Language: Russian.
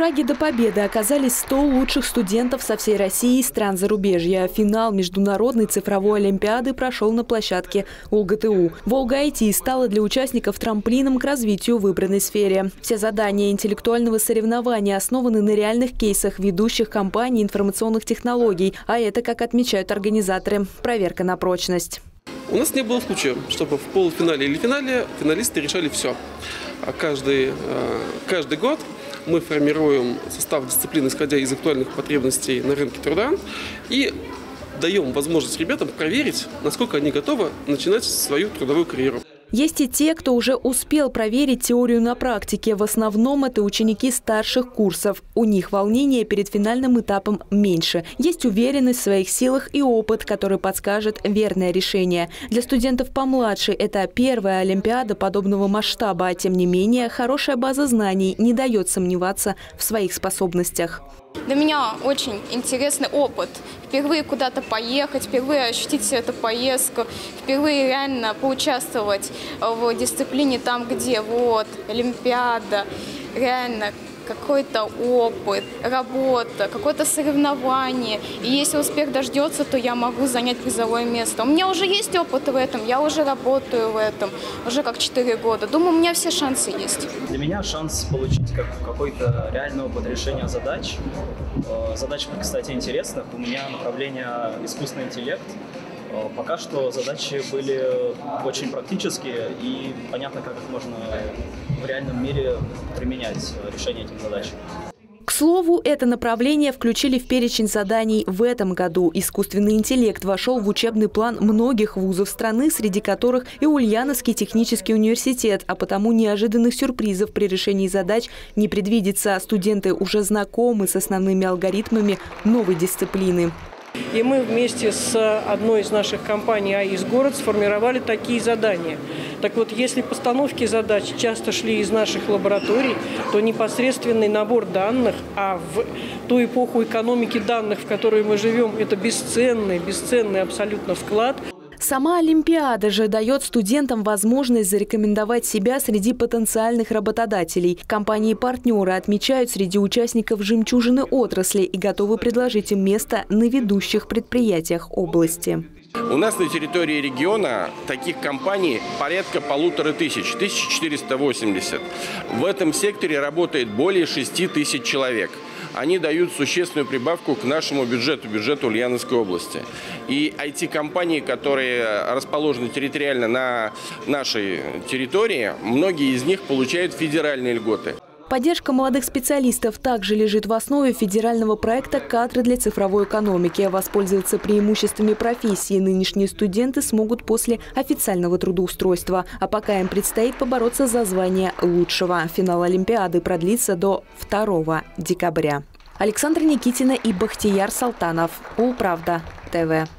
шаге до победы оказались 100 лучших студентов со всей России и стран зарубежья. Финал международной цифровой олимпиады прошел на площадке УГТУ. «Волга-IT» стала для участников трамплином к развитию выбранной сфере. Все задания интеллектуального соревнования основаны на реальных кейсах ведущих компаний информационных технологий. А это, как отмечают организаторы, проверка на прочность. У нас не было случая, чтобы в полуфинале или финале финалисты решали все. А каждый, э, каждый год мы формируем состав дисциплин, исходя из актуальных потребностей на рынке труда, и даем возможность ребятам проверить, насколько они готовы начинать свою трудовую карьеру. Есть и те, кто уже успел проверить теорию на практике. В основном это ученики старших курсов. У них волнение перед финальным этапом меньше. Есть уверенность в своих силах и опыт, который подскажет верное решение. Для студентов помладше это первая Олимпиада подобного масштаба, а тем не менее хорошая база знаний не дает сомневаться в своих способностях. Для меня очень интересный опыт. Впервые куда-то поехать, впервые ощутить всю эту поездку, впервые реально поучаствовать в дисциплине там, где вот Олимпиада. Реально какой-то опыт, работа, какое-то соревнование. И если успех дождется, то я могу занять призовое место. У меня уже есть опыт в этом, я уже работаю в этом, уже как 4 года. Думаю, у меня все шансы есть. Для меня шанс получить как какой-то реальный опыт решения задач. Э, Задачи, кстати, интересных. У меня направление искусственный интеллект. Э, пока что задачи были очень практические и понятно, как их можно в реальном мире применять э, решение этих задач. К слову, это направление включили в перечень заданий в этом году. Искусственный интеллект вошел в учебный план многих вузов страны, среди которых и Ульяновский технический университет, а потому неожиданных сюрпризов при решении задач не предвидится. Студенты уже знакомы с основными алгоритмами новой дисциплины. И мы вместе с одной из наших компаний АИС «Город» сформировали такие задания. Так вот, если постановки задач часто шли из наших лабораторий, то непосредственный набор данных, а в ту эпоху экономики данных, в которой мы живем, это бесценный, бесценный абсолютно вклад – Сама Олимпиада же дает студентам возможность зарекомендовать себя среди потенциальных работодателей. Компании-партнеры отмечают среди участников жемчужины отрасли и готовы предложить им место на ведущих предприятиях области. У нас на территории региона таких компаний порядка полутора тысяч, 1480. В этом секторе работает более 6 тысяч человек они дают существенную прибавку к нашему бюджету, бюджету Ульяновской области. И IT-компании, которые расположены территориально на нашей территории, многие из них получают федеральные льготы. Поддержка молодых специалистов также лежит в основе федерального проекта «Кадры для цифровой экономики». Воспользоваться преимуществами профессии нынешние студенты смогут после официального трудоустройства. А пока им предстоит побороться за звание лучшего. Финал Олимпиады продлится до 2 декабря. Александра Никитина и Бахтияр Салтанов. Улправда. ТВ.